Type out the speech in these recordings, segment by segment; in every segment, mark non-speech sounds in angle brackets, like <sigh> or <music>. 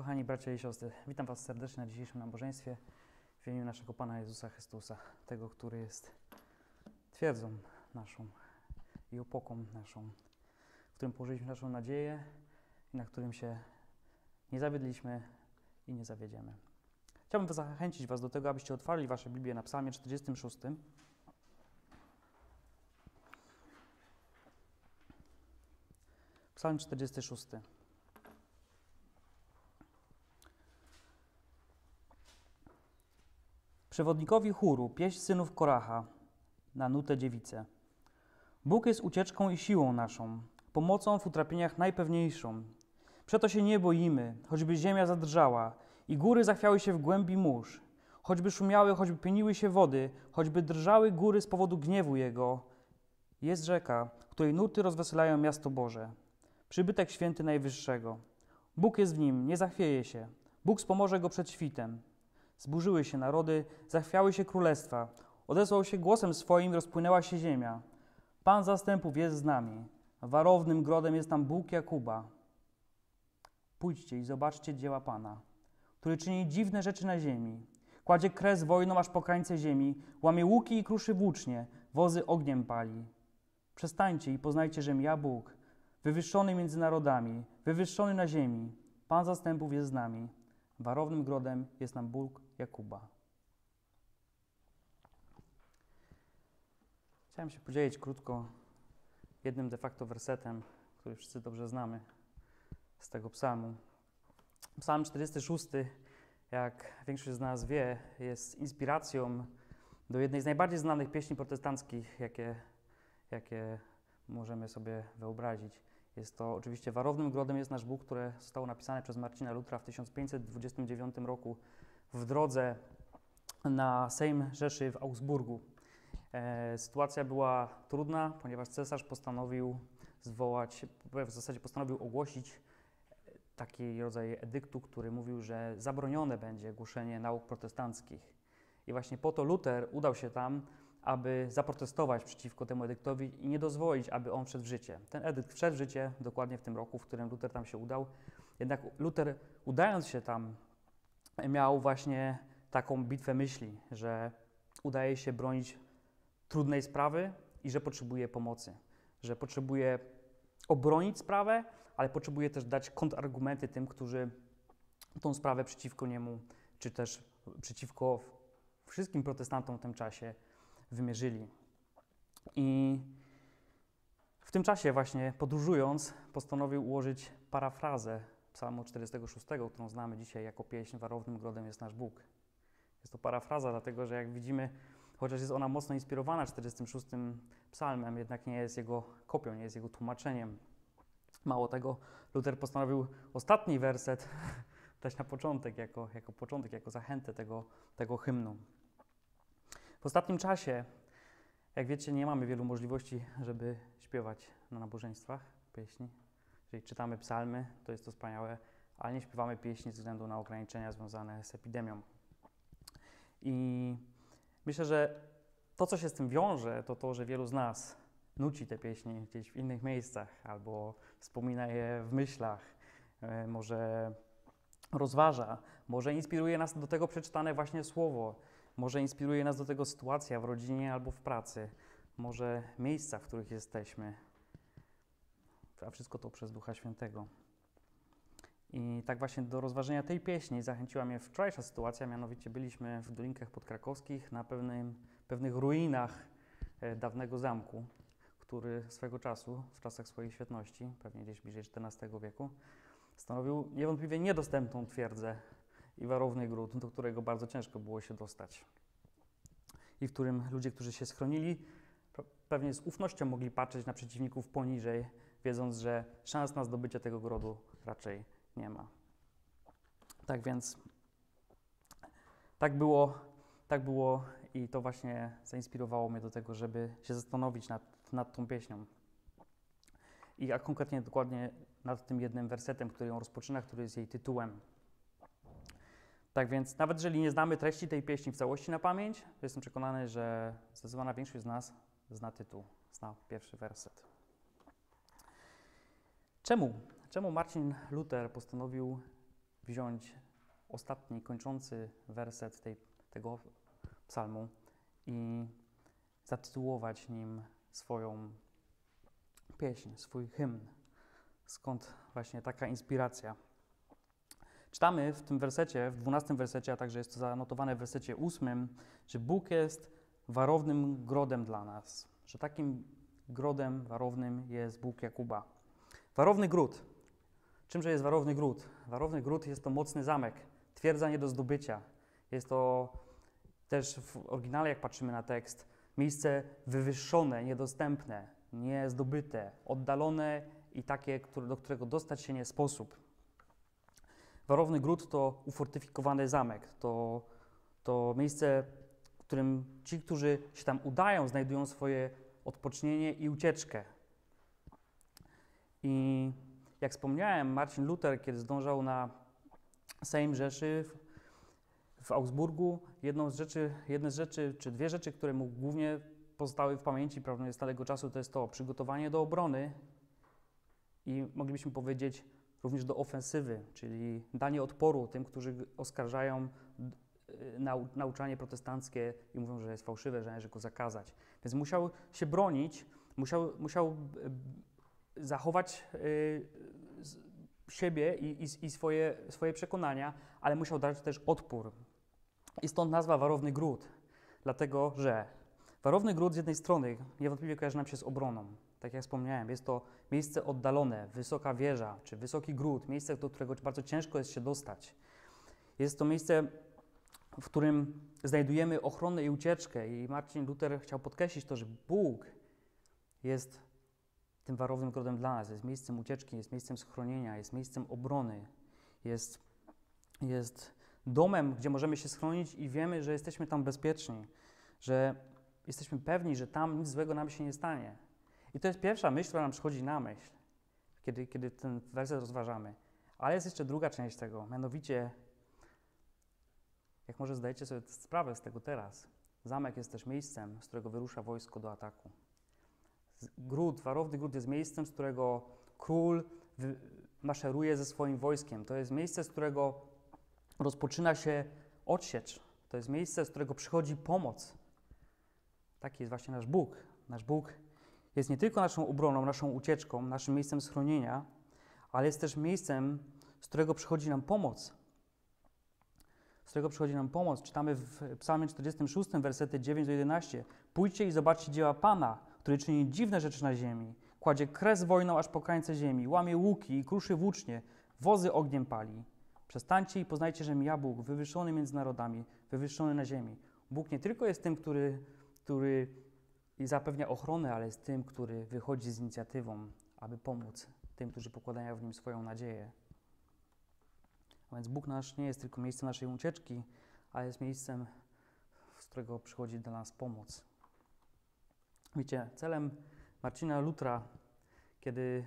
Kochani bracia i siostry, witam Was serdecznie na dzisiejszym nabożeństwie w imieniu naszego Pana Jezusa Chrystusa, tego, który jest twierdzą naszą i opoką naszą, w którym położyliśmy naszą nadzieję i na którym się nie zawiedliśmy i nie zawiedziemy. Chciałbym zachęcić Was do tego, abyście otwarli Wasze Biblię na Psalmie 46. Psalm 46. Przewodnikowi chóru, pieśń synów Koracha, na nutę dziewice. Bóg jest ucieczką i siłą naszą, pomocą w utrapieniach najpewniejszą. Przeto się nie boimy, choćby ziemia zadrżała i góry zachwiały się w głębi mórz, choćby szumiały, choćby pieniły się wody, choćby drżały góry z powodu gniewu Jego. Jest rzeka, której nuty rozweselają miasto Boże, przybytek święty Najwyższego. Bóg jest w nim, nie zachwieje się. Bóg wspomoże go przed świtem. Zburzyły się narody, zachwiały się królestwa. Odezwał się głosem swoim, rozpłynęła się ziemia. Pan zastępów jest z nami. Warownym grodem jest tam Bóg Jakuba. Pójdźcie i zobaczcie dzieła Pana, który czyni dziwne rzeczy na ziemi. Kładzie kres wojną aż po krańce ziemi, łamie łuki i kruszy włócznie, wozy ogniem pali. Przestańcie i poznajcie, żem ja Bóg, wywyższony między narodami, wywyższony na ziemi. Pan zastępów jest z nami. Warownym grodem jest nam Bóg Jakuba. Chciałem się podzielić krótko jednym de facto wersetem, który wszyscy dobrze znamy z tego psalmu. Psalm 46, jak większość z nas wie, jest inspiracją do jednej z najbardziej znanych pieśni protestanckich, jakie, jakie możemy sobie wyobrazić. Jest to oczywiście Warownym Grodem jest nasz Bóg, które zostało napisane przez Marcina Lutra w 1529 roku w drodze na Sejm Rzeszy w Augsburgu. E, sytuacja była trudna, ponieważ cesarz postanowił zwołać, w zasadzie postanowił ogłosić taki rodzaj edyktu, który mówił, że zabronione będzie głoszenie nauk protestanckich. I właśnie po to Luther udał się tam, aby zaprotestować przeciwko temu edyktowi i nie dozwolić, aby on wszedł w życie. Ten edykt wszedł w życie dokładnie w tym roku, w którym Luther tam się udał. Jednak Luther, udając się tam, miał właśnie taką bitwę myśli, że udaje się bronić trudnej sprawy i że potrzebuje pomocy, że potrzebuje obronić sprawę, ale potrzebuje też dać kontrargumenty tym, którzy tą sprawę przeciwko niemu, czy też przeciwko wszystkim protestantom w tym czasie wymierzyli. I w tym czasie właśnie podróżując postanowił ułożyć parafrazę psalmu 46, którą znamy dzisiaj jako pieśń Warownym Grodem jest nasz Bóg. Jest to parafraza, dlatego że jak widzimy, chociaż jest ona mocno inspirowana 46 psalmem, jednak nie jest jego kopią, nie jest jego tłumaczeniem. Mało tego, Luther postanowił ostatni werset <laughs> dać na początek, jako, jako początek, jako zachętę tego, tego hymnu. W ostatnim czasie, jak wiecie, nie mamy wielu możliwości, żeby śpiewać na nabożeństwach pieśni. Jeżeli czytamy psalmy, to jest to wspaniałe, ale nie śpiewamy pieśni ze względu na ograniczenia związane z epidemią. I myślę, że to, co się z tym wiąże, to to, że wielu z nas nuci te pieśni gdzieś w innych miejscach albo wspomina je w myślach, e, może rozważa, może inspiruje nas do tego przeczytane właśnie słowo, może inspiruje nas do tego sytuacja w rodzinie albo w pracy, może miejsca, w których jesteśmy, a wszystko to przez Ducha Świętego. I tak właśnie do rozważenia tej pieśni zachęciła mnie wczorajsza sytuacja, mianowicie byliśmy w Dolinkach Podkrakowskich na pewnym, pewnych ruinach e, dawnego zamku, który swego czasu, w czasach swojej świetności, pewnie gdzieś bliżej XIV wieku, stanowił niewątpliwie niedostępną twierdzę i warowny gród, do którego bardzo ciężko było się dostać. I w którym ludzie, którzy się schronili, pewnie z ufnością mogli patrzeć na przeciwników poniżej, wiedząc, że szans na zdobycie tego grodu raczej nie ma. Tak więc tak było, tak było i to właśnie zainspirowało mnie do tego, żeby się zastanowić nad, nad tą pieśnią. I a konkretnie dokładnie nad tym jednym wersetem, który ją rozpoczyna, który jest jej tytułem. Tak więc, nawet jeżeli nie znamy treści tej pieśni w całości na pamięć, to jestem przekonany, że zdecydowana większość z nas zna tytuł, zna pierwszy werset. Czemu? Czemu Marcin Luther postanowił wziąć ostatni, kończący werset tej, tego psalmu i zatytułować nim swoją pieśń, swój hymn. Skąd właśnie taka inspiracja? Czytamy w tym wersecie, w dwunastym wersecie, a także jest to zanotowane w wersecie ósmym, że Bóg jest warownym grodem dla nas, że takim grodem warownym jest Bóg Jakuba. Warowny gród. Czymże jest warowny gród? Warowny gród jest to mocny zamek, twierdza nie do zdobycia. Jest to też w oryginale, jak patrzymy na tekst, miejsce wywyższone, niedostępne, niezdobyte, oddalone i takie, do którego dostać się nie sposób. Warowny Gród to ufortyfikowany zamek, to, to miejsce, w którym ci, którzy się tam udają, znajdują swoje odpocznienie i ucieczkę. I jak wspomniałem, Marcin Luther, kiedy zdążał na Sejm Rzeszy w, Augsburgu, jedną z rzeczy, jedne z rzeczy, czy dwie rzeczy, które mu głównie pozostały w pamięci prawdopodobnie z tego czasu, to jest to przygotowanie do obrony i moglibyśmy powiedzieć również do ofensywy, czyli danie odporu tym, którzy oskarżają y, nau nauczanie protestanckie i mówią, że jest fałszywe, że należy go zakazać. Więc musiał się bronić, musiał, musiał y, zachować y, siebie i, i, i, swoje, swoje przekonania, ale musiał dać też odpór. I stąd nazwa Warowny Gród, dlatego że Warowny Gród z jednej strony niewątpliwie kojarzy nam się z obroną, tak jak wspomniałem, jest to miejsce oddalone, wysoka wieża czy wysoki gród, miejsce, do którego bardzo ciężko jest się dostać. Jest to miejsce, w którym znajdujemy ochronę i ucieczkę. I Marcin Luther chciał podkreślić to, że Bóg jest tym warownym grodem dla nas, jest miejscem ucieczki, jest miejscem schronienia, jest miejscem obrony, jest, jest domem, gdzie możemy się schronić i wiemy, że jesteśmy tam bezpieczni, że jesteśmy pewni, że tam nic złego nam się nie stanie. I to jest pierwsza myśl, która nam przychodzi na myśl, kiedy, kiedy ten werset rozważamy. Ale jest jeszcze druga część tego, mianowicie, jak może zdajecie sobie sprawę z tego teraz, zamek jest też miejscem, z którego wyrusza wojsko do ataku. Gród, warowny gród jest miejscem, z którego król maszeruje ze swoim wojskiem. To jest miejsce, z którego rozpoczyna się odsiecz. To jest miejsce, z którego przychodzi pomoc. Taki jest właśnie nasz Bóg. Nasz Bóg jest nie tylko naszą obroną, naszą ucieczką, naszym miejscem schronienia, ale jest też miejscem, z którego przychodzi nam pomoc. Z którego przychodzi nam pomoc. Czytamy w Psalmie 46, versety 9 do 11. Pójdźcie i zobaczcie dzieła Pana, który czyni dziwne rzeczy na ziemi. Kładzie kres wojną aż po krańce ziemi, łamie łuki i kruszy włócznie, wozy ogniem pali. Przestańcie i poznajcie, że ja Bóg, wywyższony między narodami, wywyższony na ziemi. Bóg nie tylko jest tym, który, który zapewnia ochronę, ale jest tym, który wychodzi z inicjatywą, aby pomóc tym, którzy pokładają w nim swoją nadzieję. A więc Bóg nasz nie jest tylko miejscem naszej ucieczki, ale jest miejscem, z którego przychodzi do nas pomoc. Wiecie, celem Marcina Lutra, kiedy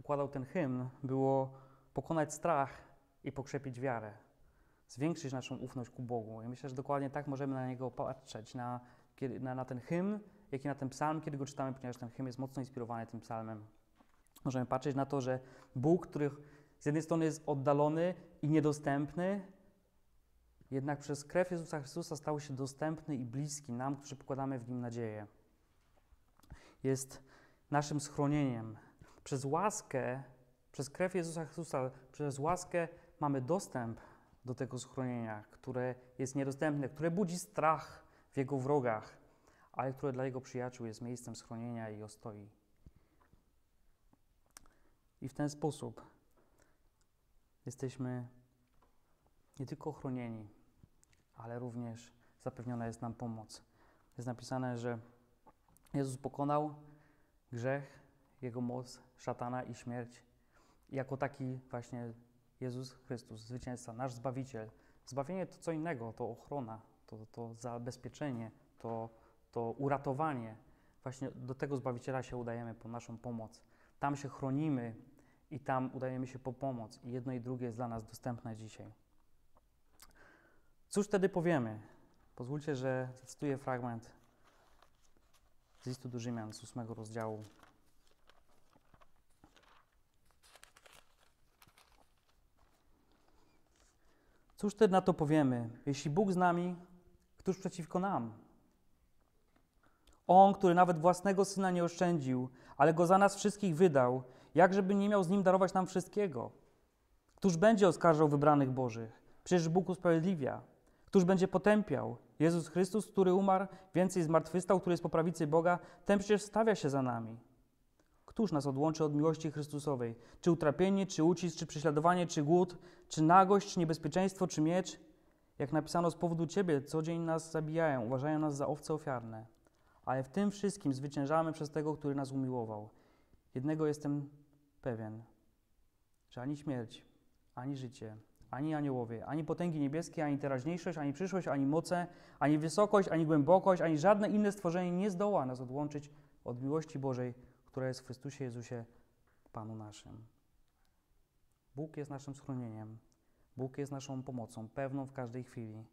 układał ten hymn, było pokonać strach i pokrzepić wiarę, zwiększyć naszą ufność ku Bogu. I myślę, że dokładnie tak możemy na niego patrzeć, na, na, na ten hymn jak i na ten psalm, kiedy go czytamy, ponieważ ten hymn jest mocno inspirowany tym psalmem. Możemy patrzeć na to, że Bóg, który z jednej strony jest oddalony i niedostępny, jednak przez krew Jezusa Chrystusa stał się dostępny i bliski nam, którzy pokładamy w Nim nadzieję. Jest naszym schronieniem. Przez łaskę, przez krew Jezusa Chrystusa, przez łaskę mamy dostęp do tego schronienia, które jest niedostępne, które budzi strach w Jego wrogach ale które dla Jego przyjaciół jest miejscem schronienia i ostoi. I w ten sposób jesteśmy nie tylko chronieni, ale również zapewniona jest nam pomoc. Jest napisane, że Jezus pokonał grzech, jego moc, szatana i śmierć. I jako taki właśnie Jezus Chrystus, zwycięzca, nasz Zbawiciel. Zbawienie to co innego, to ochrona, to, to zabezpieczenie, to to uratowanie. Właśnie do tego Zbawiciela się udajemy po naszą pomoc. Tam się chronimy i tam udajemy się po pomoc. I jedno i drugie jest dla nas dostępne dzisiaj. Cóż wtedy powiemy? Pozwólcie, że zacytuję fragment z listu do Rzymian z ósmego rozdziału. Cóż wtedy na to powiemy? Jeśli Bóg z nami, któż przeciwko nam? On, który nawet własnego syna nie oszczędził, ale go za nas wszystkich wydał, jakżeby nie miał z nim darować nam wszystkiego? Któż będzie oskarżał wybranych Bożych? Przecież Bóg usprawiedliwia. Któż będzie potępiał? Jezus Chrystus, który umarł, więcej zmartwychwstał, który jest po prawicy Boga, ten przecież stawia się za nami. Któż nas odłączy od miłości Chrystusowej? Czy utrapienie, czy ucisk, czy prześladowanie, czy głód, czy nagość, czy niebezpieczeństwo, czy miecz? Jak napisano, z powodu Ciebie co dzień nas zabijają, uważają nas za owce ofiarne. Ale w tym wszystkim zwyciężamy przez tego, który nas umiłował. Jednego jestem pewien, że ani śmierć, ani życie, ani aniołowie, ani potęgi niebieskie, ani teraźniejszość, ani przyszłość, ani moce, ani wysokość, ani głębokość, ani żadne inne stworzenie nie zdoła nas odłączyć od miłości Bożej, która jest w Chrystusie Jezusie, Panu naszym. Bóg jest naszym schronieniem. Bóg jest naszą pomocą, pewną w każdej chwili.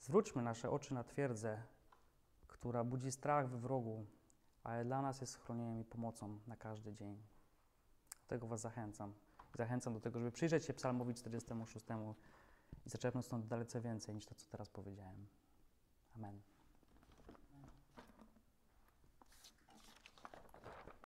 Zwróćmy nasze oczy na twierdzę, która budzi strach we wrogu, ale dla nas jest schronieniem i pomocą na każdy dzień. Do tego Was zachęcam. Zachęcam do tego, żeby przyjrzeć się Psalmowi 46 i zaczerpnąć stąd dalece więcej niż to, co teraz powiedziałem. Amen.